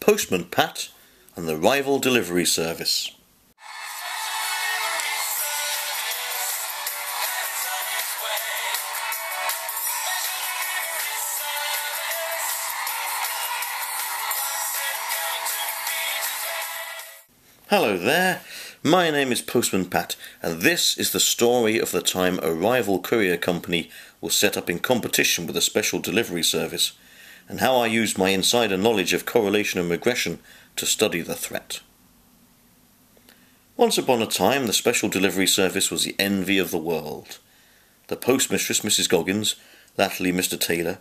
Postman Pat and the rival delivery service. Hello there, my name is Postman Pat, and this is the story of the time a rival courier company was set up in competition with a special delivery service, and how I used my insider knowledge of correlation and regression to study the threat. Once upon a time, the special delivery service was the envy of the world. The postmistress, Mrs. Goggins, latterly Mr. Taylor,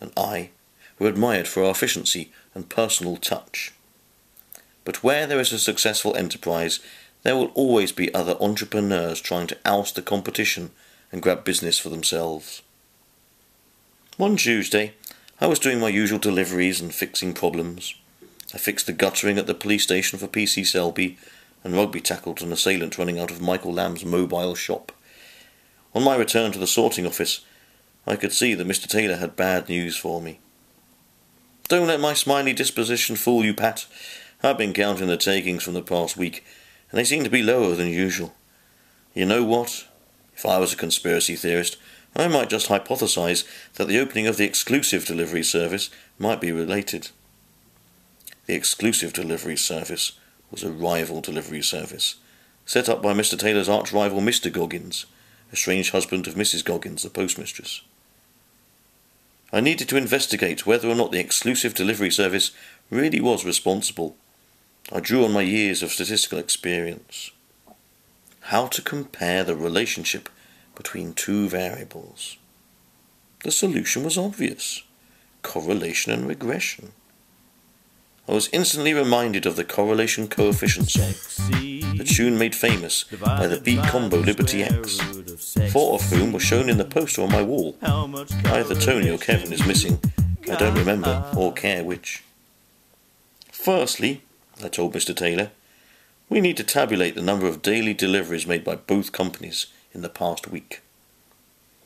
and I were admired for our efficiency and personal touch. But where there is a successful enterprise, there will always be other entrepreneurs trying to oust the competition and grab business for themselves. One Tuesday, I was doing my usual deliveries and fixing problems. I fixed the guttering at the police station for PC Selby and rugby tackled an assailant running out of Michael Lamb's mobile shop. On my return to the sorting office, I could see that Mr. Taylor had bad news for me. Don't let my smiley disposition fool you, Pat. I've been counting the takings from the past week, and they seem to be lower than usual. You know what? If I was a conspiracy theorist, I might just hypothesize that the opening of the exclusive delivery service might be related. The exclusive delivery service was a rival delivery service, set up by Mr. Taylor's arch rival Mr. Goggins, estranged husband of Mrs. Goggins, the postmistress. I needed to investigate whether or not the exclusive delivery service really was responsible I drew on my years of statistical experience. How to compare the relationship between two variables. The solution was obvious correlation and regression. I was instantly reminded of the correlation coefficient song, the tune made famous by the B combo Liberty X, four of whom were shown in the poster on my wall. Either Tony or Kevin is missing, I don't remember or care which. Firstly, I told Mr. Taylor. We need to tabulate the number of daily deliveries made by both companies in the past week.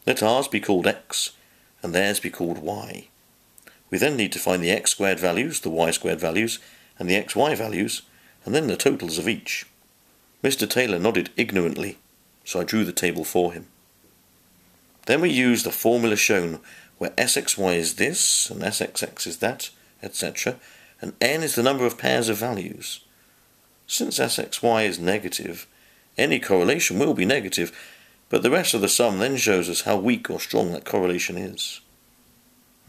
Let ours be called X and theirs be called Y. We then need to find the X squared values, the Y squared values, and the XY values, and then the totals of each. Mr. Taylor nodded ignorantly, so I drew the table for him. Then we use the formula shown where Sxy is this and Sxx is that, etc., and n is the number of pairs of values. Since Sxy is negative, any correlation will be negative, but the rest of the sum then shows us how weak or strong that correlation is.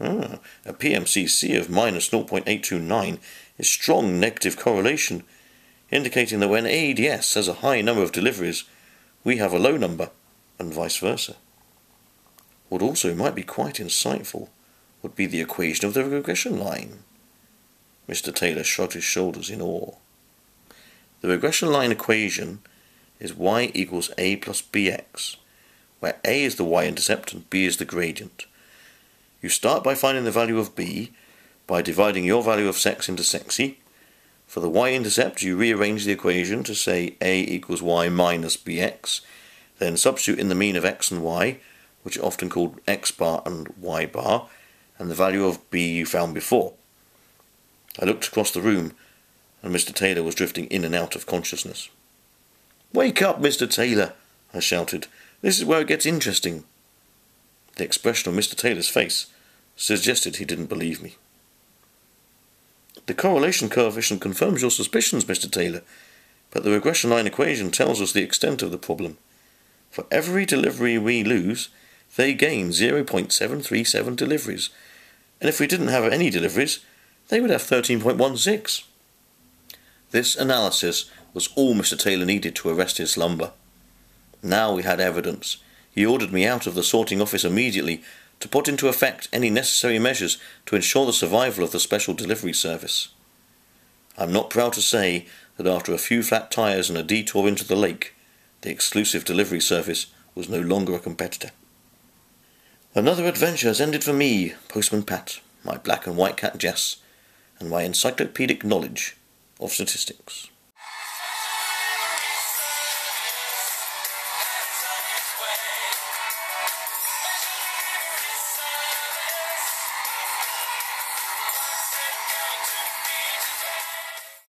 Ah, a PMCC of minus 0.829 is strong negative correlation, indicating that when EDS has a high number of deliveries, we have a low number, and vice versa. What also might be quite insightful would be the equation of the regression line. Mr. Taylor shrugged his shoulders in awe. The regression line equation is y equals a plus bx, where a is the y-intercept and b is the gradient. You start by finding the value of b by dividing your value of sex into sexy. For the y-intercept, you rearrange the equation to say a equals y minus bx, then substitute in the mean of x and y, which are often called x bar and y bar, and the value of b you found before. I looked across the room, and Mr. Taylor was drifting in and out of consciousness. Wake up, Mr. Taylor, I shouted. This is where it gets interesting. The expression on Mr. Taylor's face suggested he didn't believe me. The correlation coefficient confirms your suspicions, Mr. Taylor, but the regression line equation tells us the extent of the problem. For every delivery we lose, they gain 0.737 deliveries, and if we didn't have any deliveries, they would have 13.16. This analysis was all Mr. Taylor needed to arrest his slumber. Now we had evidence. He ordered me out of the sorting office immediately to put into effect any necessary measures to ensure the survival of the special delivery service. I'm not proud to say that after a few flat tyres and a detour into the lake, the exclusive delivery service was no longer a competitor. Another adventure has ended for me, Postman Pat, my black and white cat Jess, and my encyclopedic knowledge of statistics.